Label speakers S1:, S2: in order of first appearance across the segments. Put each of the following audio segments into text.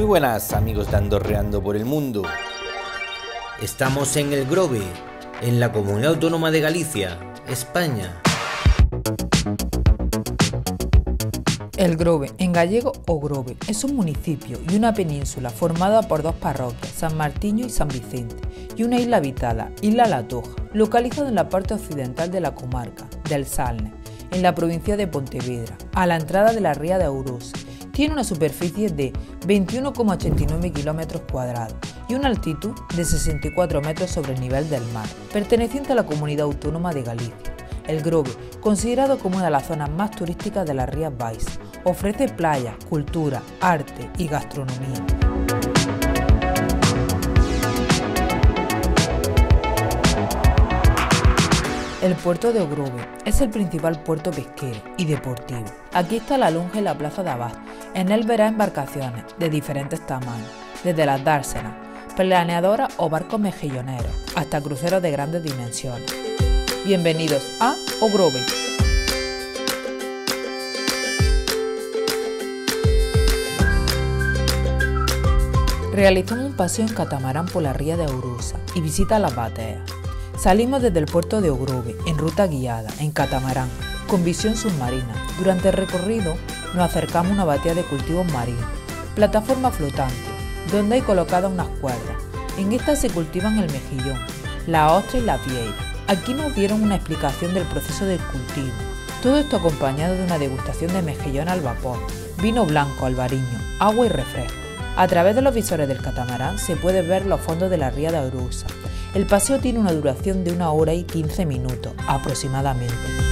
S1: buenas amigos de Andorreando por el Mundo.
S2: Estamos en el Grove, en la Comunidad Autónoma de Galicia, España.
S3: El Grove, en gallego o Grove, es un municipio y una península formada por dos parroquias, San Martiño y San Vicente, y una isla habitada, Isla La Toja, localizada en la parte occidental de la comarca del Salne, en la provincia de Pontevedra, a la entrada de la ría de Ourosa. Tiene una superficie de 21,89 kilómetros cuadrados y una altitud de 64 metros sobre el nivel del mar, perteneciente a la comunidad autónoma de Galicia. El Grove, considerado como una de las zonas más turísticas de las Rías Baixas, ofrece playas, cultura, arte y gastronomía. El puerto de Ogrove es el principal puerto pesquero y deportivo. Aquí está la lonja y la plaza de Abad. En él verá embarcaciones de diferentes tamaños, desde las dársenas, planeadoras o barcos mejilloneros, hasta cruceros de grandes dimensiones. Bienvenidos a Ogrove. Realizamos un paseo en catamarán por la ría de Aurusa y visita las bateas. Salimos desde el puerto de Ogrove en ruta guiada, en catamarán, con visión submarina. Durante el recorrido nos acercamos a una batea de cultivos marinos, plataforma flotante, donde hay colocadas unas cuerdas. En estas se cultivan el mejillón, la ostra y la vieira. Aquí nos dieron una explicación del proceso del cultivo. Todo esto acompañado de una degustación de mejillón al vapor, vino blanco, albariño, agua y refresco. A través de los visores del catamarán se puede ver los fondos de la ría de Aurusa, el paseo tiene una duración de una hora y 15 minutos aproximadamente.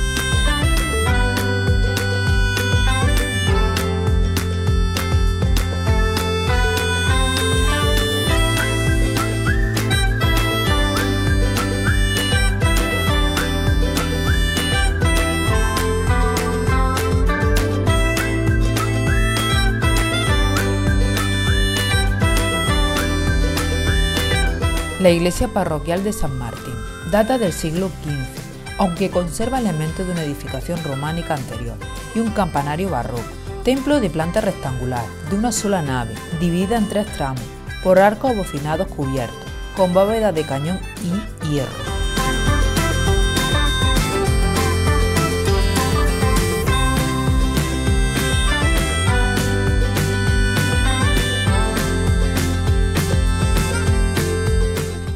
S3: La iglesia parroquial de San Martín data del siglo XV, aunque conserva elementos de una edificación románica anterior y un campanario barroco. Templo de planta rectangular, de una sola nave, dividida en tres tramos, por arcos abocinados cubiertos, con bóveda de cañón y hierro.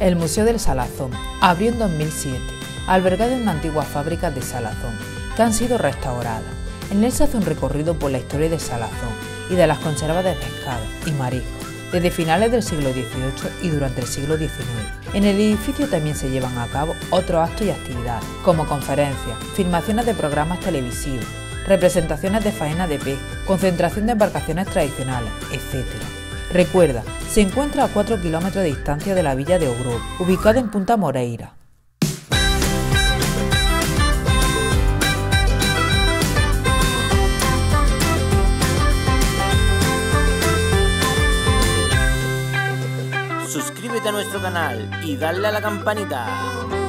S3: El Museo del Salazón abrió en 2007, albergado en una antigua fábrica de salazón, que han sido restauradas. En él se hace un recorrido por la historia de Salazón y de las conservas de pescado y marisco, desde finales del siglo XVIII y durante el siglo XIX. En el edificio también se llevan a cabo otros actos y actividades, como conferencias, filmaciones de programas televisivos, representaciones de faena de pez, concentración de embarcaciones tradicionales, etc. Recuerda, se encuentra a 4 kilómetros de distancia de la villa de Ogrove, ubicada en Punta Moreira.
S1: Suscríbete a nuestro canal y dale a la campanita.